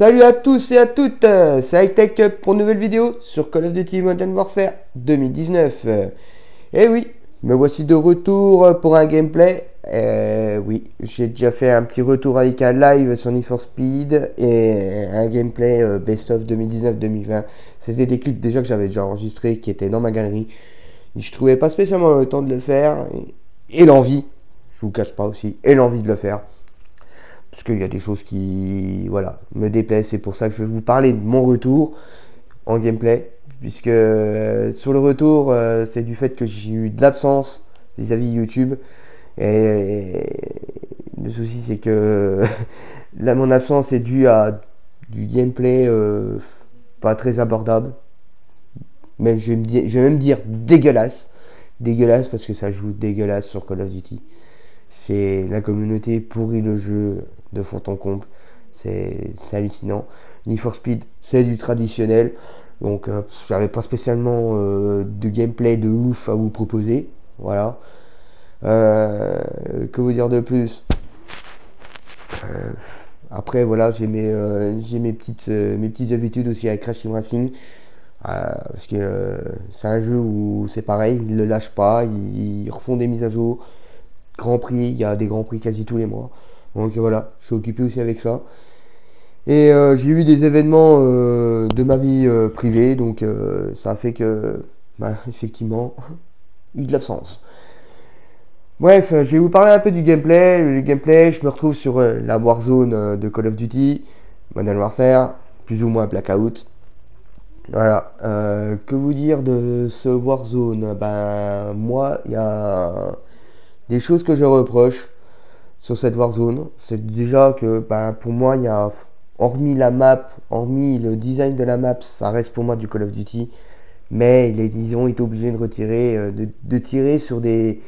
Salut à tous et à toutes, c'est Hightech pour une nouvelle vidéo sur Call of Duty Modern Warfare 2019. Et oui, me voici de retour pour un gameplay. Euh, oui, j'ai déjà fait un petit retour avec un live sur Need for Speed et un gameplay euh, Best of 2019-2020. C'était des clips déjà que j'avais déjà enregistrés qui étaient dans ma galerie. Je trouvais pas spécialement le temps de le faire et l'envie, je vous cache pas aussi, et l'envie de le faire parce qu'il y a des choses qui voilà, me déplaisent. C'est pour ça que je vais vous parler de mon retour en gameplay. Puisque euh, sur le retour, euh, c'est du fait que j'ai eu de l'absence vis-à-vis YouTube. Et, le souci, c'est que là, mon absence est due à du gameplay euh, pas très abordable. Même, je vais, je vais même dire dégueulasse. Dégueulasse parce que ça joue dégueulasse sur Call of Duty. C'est la communauté pourrit le jeu de fond en comble. C'est hallucinant. Need for Speed, c'est du traditionnel. Donc, euh, j'avais pas spécialement euh, de gameplay de ouf à vous proposer. Voilà. Euh, que vous dire de plus? Après, voilà, j'ai mes, mes petites, mes petites habitudes aussi avec Crash Team Racing. parce que c'est un jeu où c'est pareil, ils ne le lâchent pas, ils, ils refont des mises à jour. Grand Prix, il y a des Grands Prix quasi tous les mois. Donc voilà, je suis occupé aussi avec ça. Et euh, j'ai eu des événements euh, de ma vie euh, privée, donc ça a fait que, bah, effectivement, eu de l'absence. Bref, je vais vous parler un peu du gameplay. Le gameplay, je me retrouve sur la Warzone de Call of Duty, Modern Warfare, plus ou moins Blackout. Voilà. que vous dire de ce Warzone Ben, moi, il y a des choses que je reproche sur cette Warzone. C'est déjà que ben, pour moi, il y a, hormis la map, hormis le design de la map, ça reste pour moi du Call of Duty. Mais ils ont été obligés de retirer, euh, de, tirer sur des,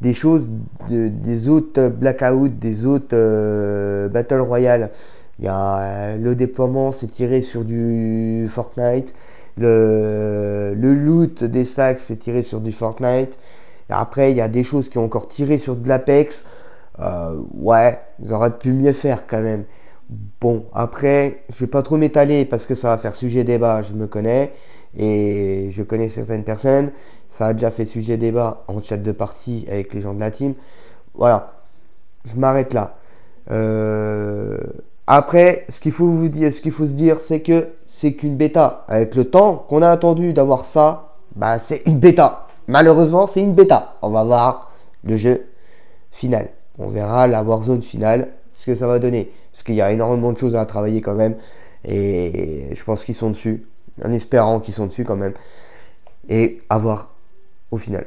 des choses des autres Blackout, des autres euh, Battle Royale. Il y a euh, le déploiement, c'est tiré sur du Fortnite. Le, le loot des sacs, c'est tiré sur du Fortnite. Après, il y a des choses qui ont encore tiré sur de l'Apex. Euh, ouais, ils auraient pu mieux faire quand même. Bon, après, je vais pas trop m'étaler parce que ça va faire sujet débat, je me connais et je connais certaines personnes. Ça a déjà fait sujet débat en chat de partie avec les gens de la team. Voilà, je m'arrête là. Euh, après, ce qu'il faut vous dire, ce qu'il faut se dire, c'est que c'est qu'une bêta. Avec le temps qu'on a attendu d'avoir ça, bah c'est une bêta. Malheureusement, c'est une bêta. On va voir le jeu final. On verra la Warzone finale, ce que ça va donner. Parce qu'il y a énormément de choses à travailler quand même. Et je pense qu'ils sont dessus. En espérant qu'ils sont dessus quand même. Et à voir au final.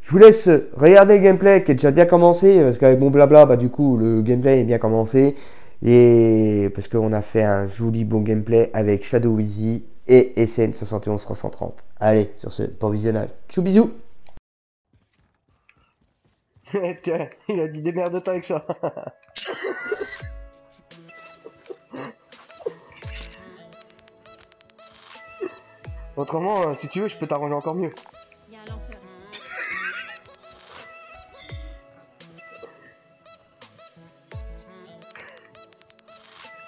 Je vous laisse regarder le gameplay qui est déjà bien commencé. Parce qu'avec mon blabla, bah, du coup, le gameplay est bien commencé. Et parce qu'on a fait un joli bon gameplay avec Shadow Wheezy et SN 71 330. Allez, sur ce, pour visionnage. Tchou bisous il a dit démerde-toi avec ça. Autrement, euh, si tu veux, je peux t'arranger encore mieux. Il y a un lanceur ici.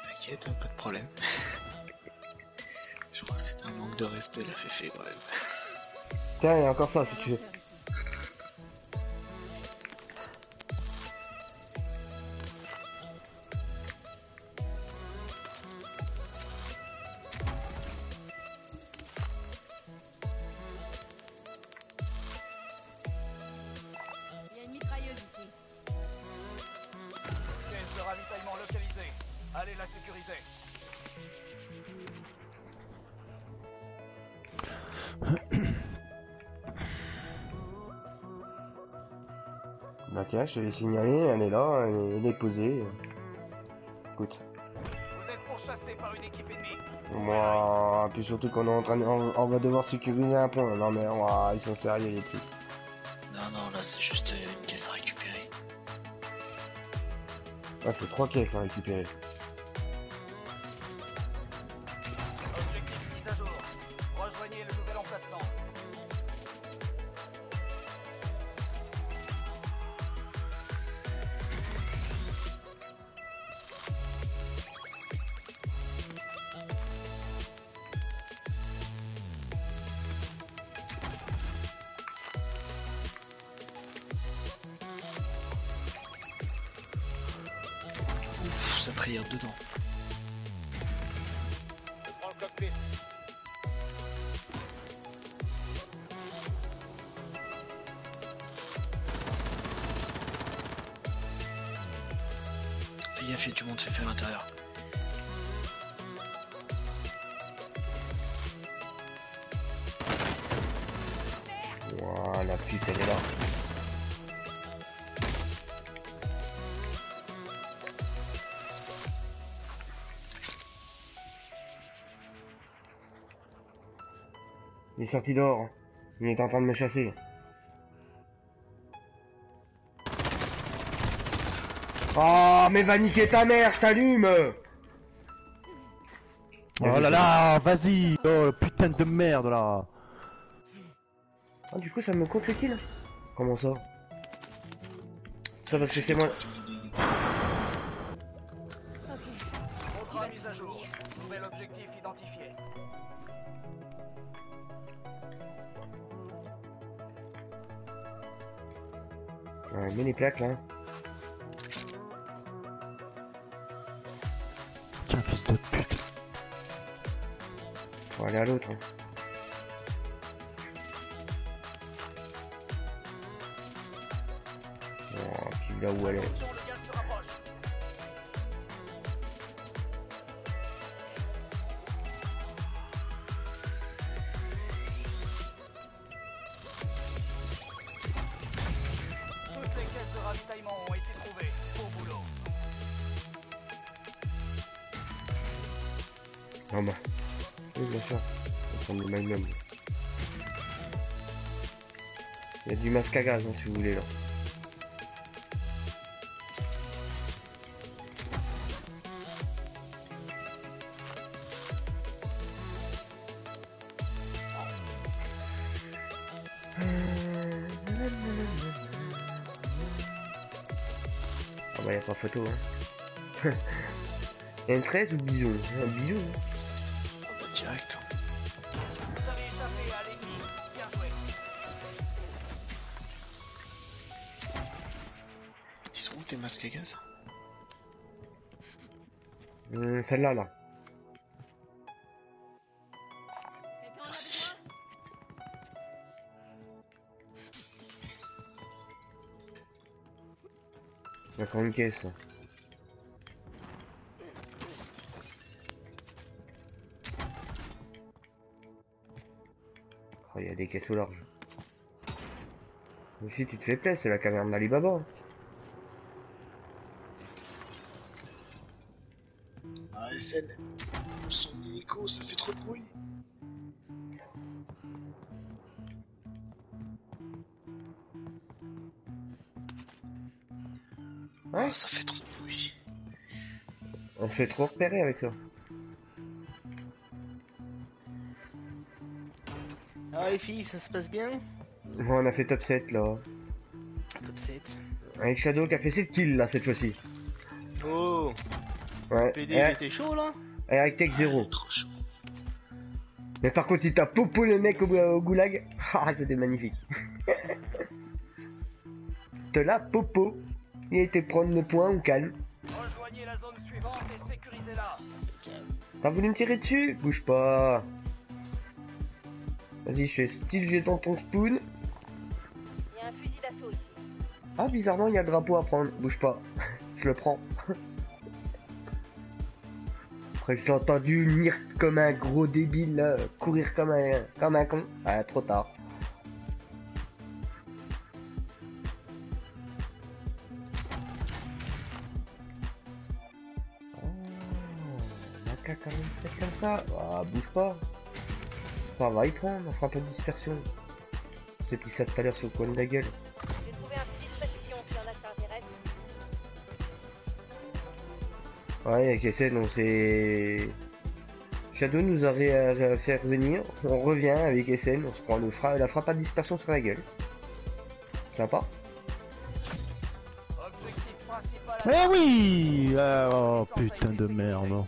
T'inquiète, hein, pas de problème. je crois que c'est un manque de respect la féfé quand même. Tiens, il y a encore ça si tu veux. Je vais signaler, elle est là, elle est, posée. Écoute. Vous êtes pourchassé par une équipe ennemie? Moi, puis surtout qu'on est en train de, on, va devoir sécuriser un peu. Non mais ils sont sérieux les trucs. Non non là c'est juste une caisse à récupérer. Ouais c'est trois caisses à récupérer. Ouah, la pute, elle est là. Il est sorti dehors. Il est en train de me chasser. Oh, mais va niquer ta mère, je t'allume Oh là là, vas-y Oh putain de merde là Ah, du coup, ça me compte le kill Comment ça Ça parce que c'est moi... Mise à jour. Nouvel objectif identifié. Ouais, mets les plaques, là. Tiens, fils de pute Faut aller à l'autre. hein. Été trouvées. Beau boulot. Ah bah. Oui, bien sûr. On va prendre. Il y a du masque à gaz, hein, si vous voulez, là. Ah bah, y a pas photo, hein. y a une 13 ou bison? Un bison, hein. Oh bah direct. Vous avez échappé à l'ennemi. Bien joué. Ils sont où tes masques à gaz Hum, Celle-là, là. Merci. Encore une caisse. Oh, il y a des caisses au large. Aussi, tu te fais plaisir, c'est la caverne d'Alibaba. Ah SN. Son hélico, ça fait trop de bruit. Ouais. Ah, ça fait trop de bruit. On se fait trop repérer avec ça. Ah les filles, ça se passe bien? Bon, on a fait top 7, là. Top 7. Avec Shadow qui a fait 7 kills, là, cette fois-ci. Oh Ouais. PD, Et, t'es chaud là? et avec Tech 0. Trop chaud. Mais par contre, il t'a popo le mec au, au goulag. Ah, c'était magnifique. Te la popo. Il a été prendre le point au calme. Rejoignez la zone suivante et sécurisez-la. T'as voulu me tirer dessus? Bouge pas. Vas-y, je fais style j'ai dans ton spoon. Il y a un fusil d'assaut ici. Ah, bizarrement, il y a le drapeau à prendre. Bouge pas. je le prends. Après, j'ai entendu venir comme un gros débile, là, courir comme un, comme un con. Ah, trop tard. Pas. Ça va y prendre, on fera pas de dispersion. C'est pris ça tout à l'heure sur le coin de la gueule. J'ai trouvé un en a. Ouais, on s'est... Shadow nous a ré- ré- fait revenir. On revient avec SN, on se prend le fra- la frappe à dispersion sur la gueule. Sympa. Objectif principal. Eh oui Ah, Oh putain de merde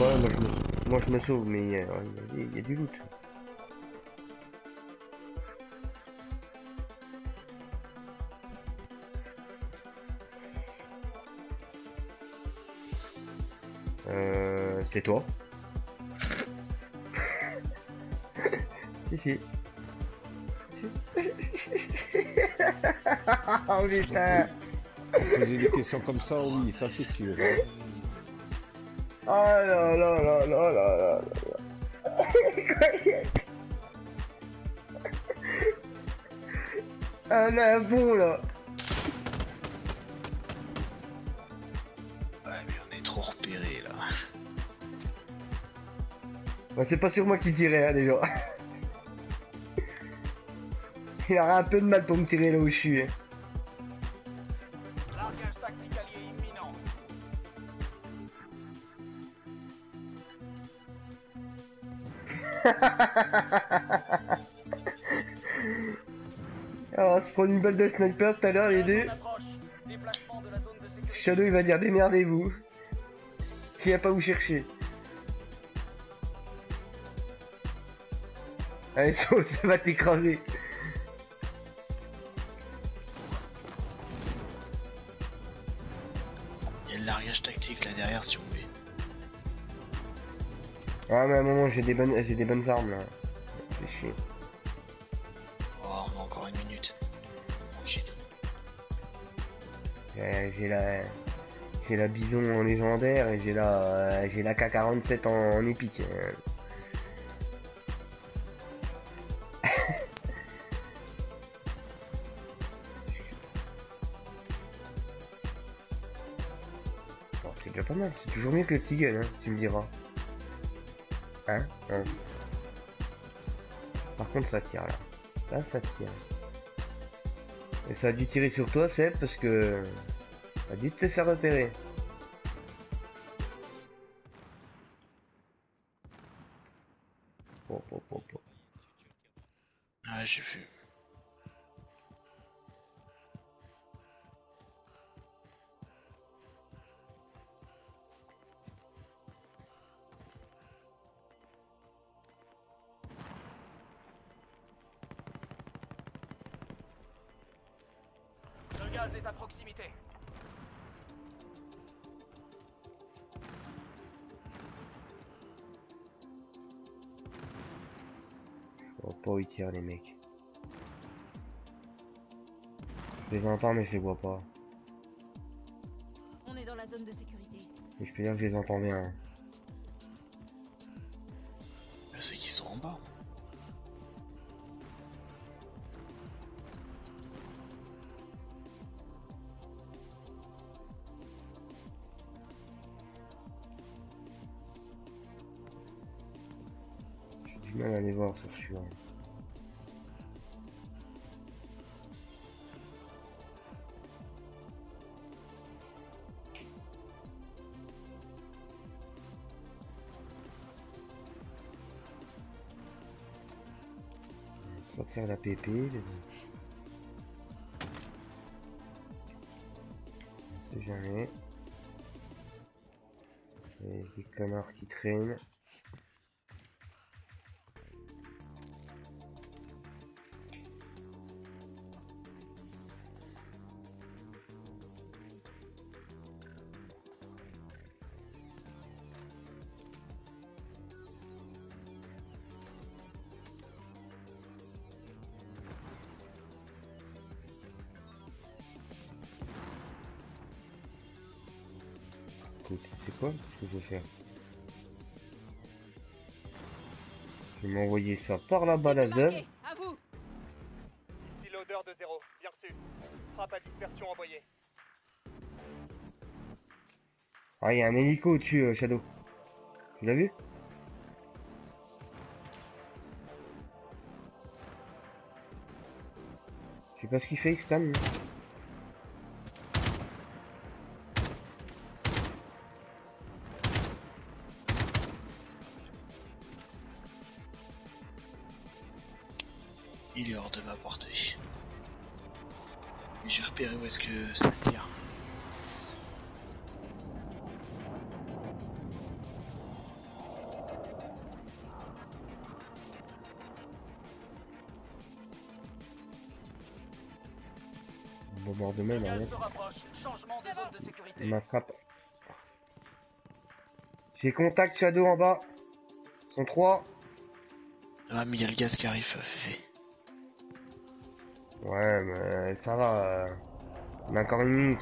pas, moi je me, moi, je me sauve, mais il y, a, du loot. Euh, c'est toi. si, si. oh putain Poser des questions comme ça, oui, ça c'est sûr. Hein. Oh là là là là là là là Un bon là Ouais, mais on est trop repérés là. Bah, c'est pas sur moi qui tirait hein, déjà. Il aura un peu de mal pour me tirer là où je suis. hein. Une balle de sniper tout à l'heure les deux. Shadow il va dire démerdez-vous. S'il n'y a pas où chercher. Allez, ça va t'écraser. Il y a le largage tactique là derrière si vous voulez. Ah, mais à un moment, j'ai des bonnes, j'ai des bonnes armes là. C'est chier. Oh, on a encore une minute. Euh, J'ai la, j'ai la bison en légendaire et j'ai la, euh, j'ai la K47 en, en épique. Bon, c'est déjà pas mal, c'est toujours mieux que le petit gun, hein, tu me diras. Hein, hein. Par contre, ça tire là. Là, ça tire. Et ça a dû tirer sur toi, Seb, parce que. Ça a dû te faire repérer. Gaz est à proximité. Je vois pas où ils tirent les mecs. Je les entends mais je les vois pas. On est dans la zone de sécurité. Mais je peux dire que je les entends bien. hein. Sortir la PP. On sait jamais. Et des connards qui traînent. Écoute, c'est quoi ce que je vais faire Je vais m'envoyer ça par là-bas la zone. Marqué, à vous Reloader de zéro. Bien reçu. Frappe à dispersion envoyée. Ah, il y a un hélico au-dessus, euh, Shadow. Tu l'as vu Je sais pas ce qu'il fait, Stan. Bombardement, il a gaz rien. se rapproche. Changement de zone de sécurité. Il m'attrape. J'ai contact Shadow en bas. Ils sont trois. Ah, mais il y a le gaz qui arrive, euh, Féfé. Ouais, mais ça va. euh, On a encore une minute.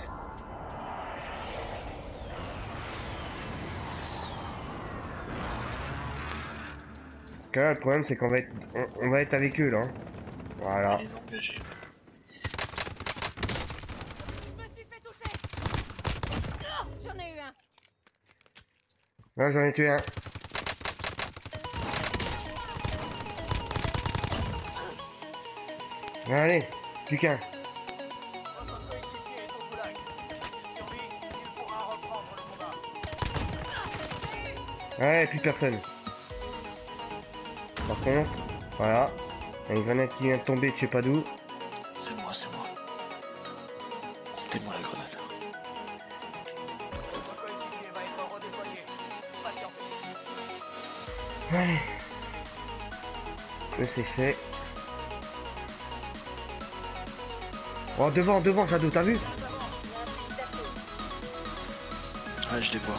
Parce que là, le problème, c'est qu'on va être, on, on va être avec eux, là. Voilà. Les engager. Je me suis fait toucher Oh, J'en ai eu un Là, j'en ai tué un. Allez, plus qu'un. Ouais, plus personne. Par contre, voilà. Il y a une grenade qui vient de tomber de je sais pas d'où. Que c'est fait. Oh, devant, devant, Shadow, t'as vu Il y a un fusil d'assaut. Ouais, je les vois.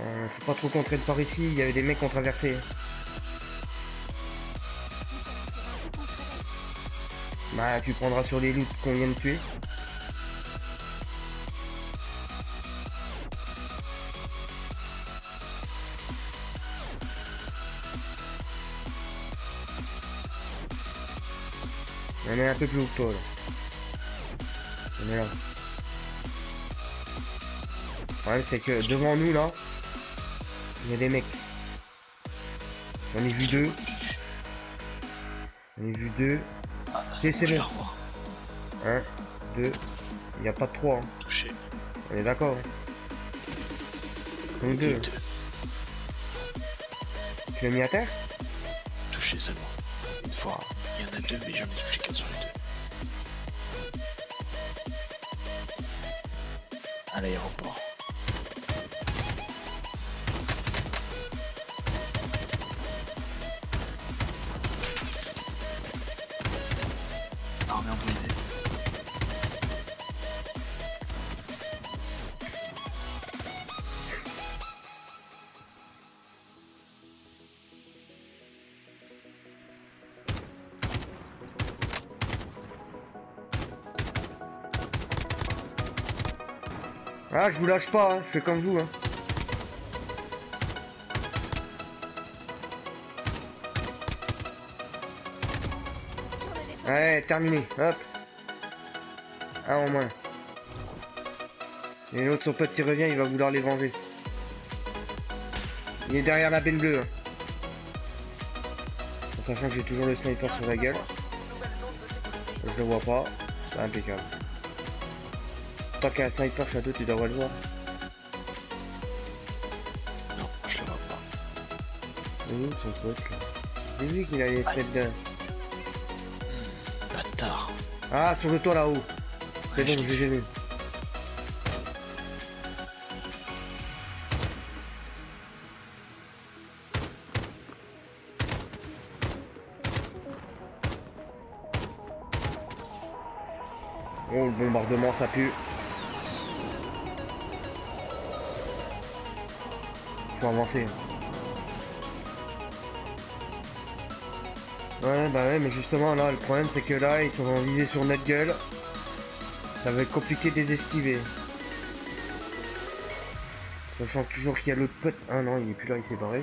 Euh, Faut pas trop contrer de par ici, il y avait des mecs qui ont traversé. Bah, tu prendras sur les loots qu'on vient de tuer. On est un peu plus haut que toi, là. On est là. Le problème, c'est que devant nous, là, il y a des mecs. J'en ai vu deux. J'en ai vu deux. Ah, C'est- bon. Un, deux. Il n'y a pas de trois. hein. Touché. On est d'accord. hein. Donc deux. Deux. Tu l'as mis à terre? Touché seulement. 没有爆 Ah, je vous lâche pas, hein. je fais comme vous. Hein. Ouais, terminé. Hop. Un en moins. Et l'autre, son pote, il revient, il va vouloir les venger. Il est derrière la benne bleue. hein. En sachant que j'ai toujours le sniper sur la gueule. Je le vois pas. C'est impeccable. Tant qu'il y a un sniper Shadow, tu devrais le voir. Non, je le vois pas. Il est où son pote là J'ai vu qu'il allait se mettre dedans. Bâtard. Ah, sur le toit là-haut. C'est Ouais, bon, je l'ai vu. Oh, le bombardement, ça pue. Avancer. Ouais, bah ouais, mais justement, là, le problème, c'est que là, ils sont en visée sur notre gueule. Ça va être compliqué de les esquiver. Sachant toujours qu'il y a l'autre pote. Ah non, il est plus là, il s'est barré.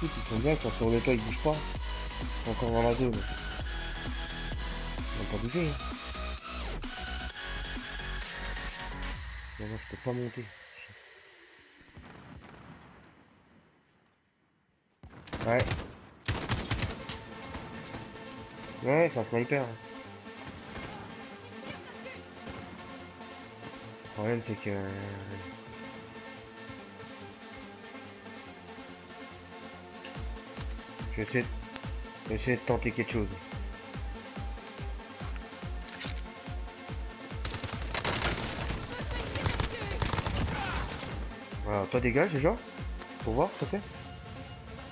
Foutent, ils sont bien, ils sont sur le toit, ils bougent pas. Encore dans la zone. Ils n'ont pas bougé. Hein. Non, non, je peux pas monter. Ouais. Ouais, c'est un sniper. hein. Le problème, c'est que... essayer essayer de tenter quelque chose. Voilà, toi dégage déjà. Pour voir, s'il te plaît.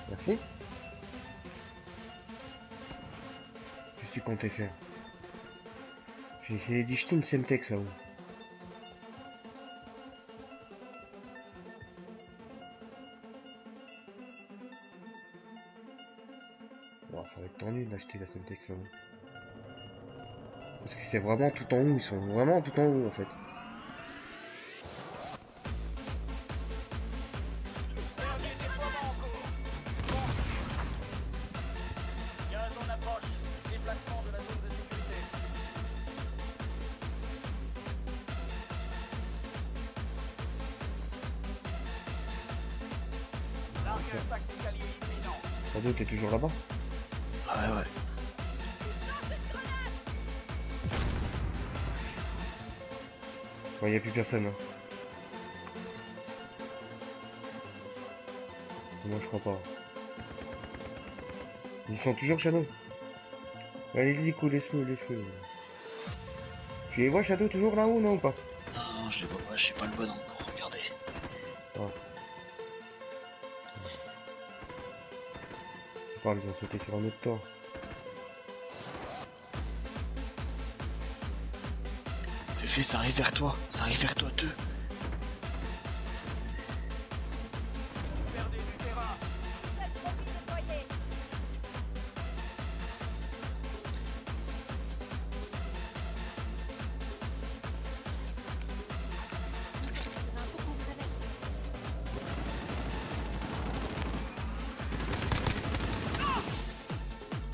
Merci. Qu'est-ce que tu comptais faire? J'ai essayé d'y jeter une Semtex là-haut. Tendu d'acheter la Semtex là-haut. Parce que c'est vraiment tout en haut, ils sont vraiment tout en haut en fait. Imminent. Shadow, t'es toujours là-bas Ouais, ouais. Ouais, y a plus personne. Hein. Moi, je crois pas. Ils sont toujours Shadow. Allez, Lico, laisse-le, laisse-le. Tu les vois, Shadow, toujours là-haut, non ou pas? Non, non, je les vois pas, j'ai pas le bon angle pour regarder. Je parle, ils ont sauté sur un autre toit. Fais, ça arrive vers toi, ça arrive vers toi, deux.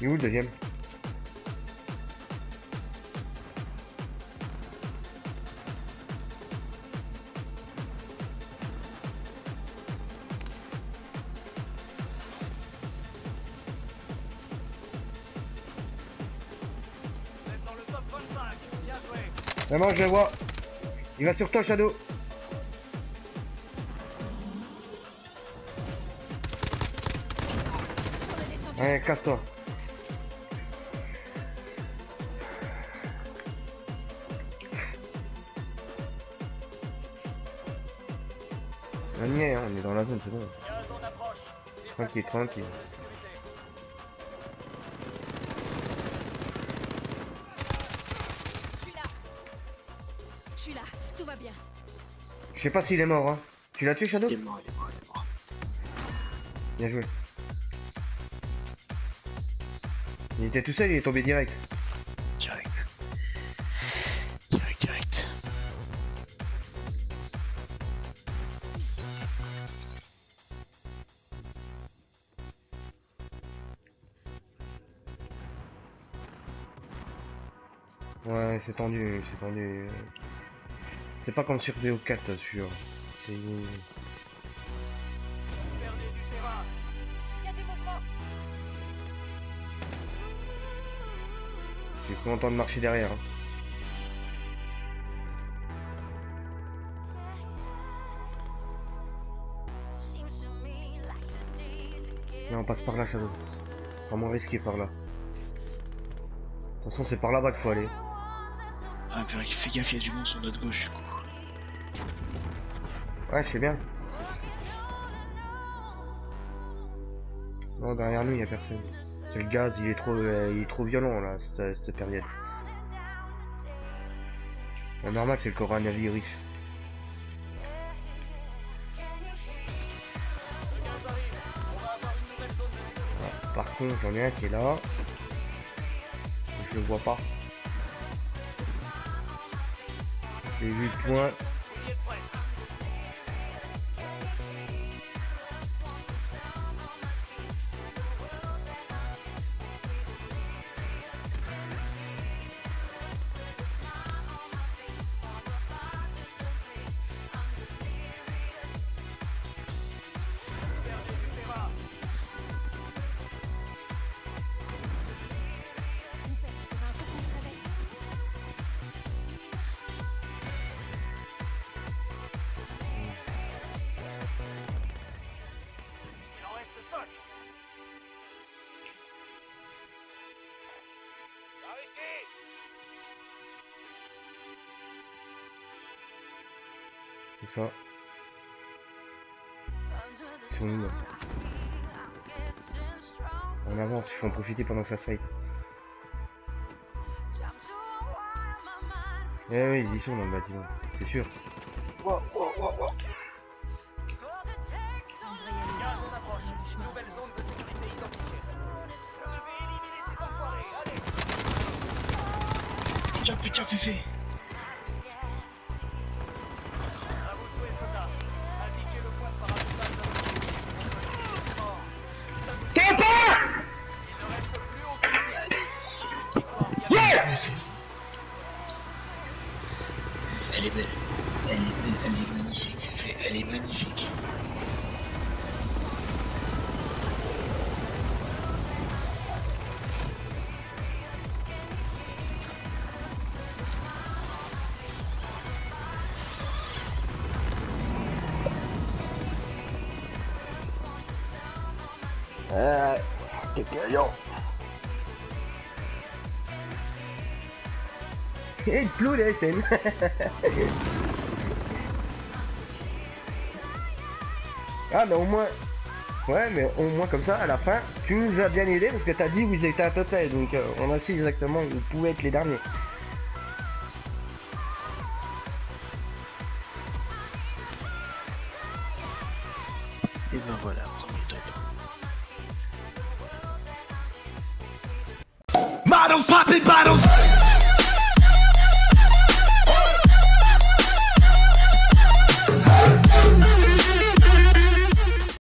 Il est où le deuxième Vous êtes dans le top 25. Bien joué. Vraiment, je le vois. Il va sur toi, Shadow. Ouais, casse-toi. On y est, hein, on est dans la zone, c'est bon. Tranquille, tranquille. Je suis là. Je suis là. Tout va bien. Je sais pas s'il est mort, hein. Tu l'as tué, Shadow Il est mort, il est mort, il est mort. Bien joué. Il était tout seul, il est tombé. Direct. C'est tendu, c'est tendu. C'est pas comme sur BO4, sûr. C'est... J'ai cru entendre marcher derrière. hein. On passe par là, Shadow. C'est vraiment risqué par là. De toute façon, c'est par là-bas qu'il faut aller. Ah, purée, fais gaffe, il y a du monde sur notre gauche, du coup. Ouais, je sais bien. Non, derrière nous, il y a personne. C'est le gaz, il est trop, euh, il est trop violent, là, cette, période. Normal, c'est le coronavirus. Ouais, Par contre, j'en ai un qui est là. Je le vois pas. J'ai vu En avance, il faut en profiter pendant que ça se fight. Eh oui, ils y sont dans le bâtiment, c'est sûr. Euh, t'es caillant. Et il pleut les scènes. ah, mais au moins. Ouais, mais au moins comme ça, à la fin, tu nous as bien aidé parce que t'as dit ils étaient à peu près. Donc euh, on a su exactement où pouvaient être les derniers.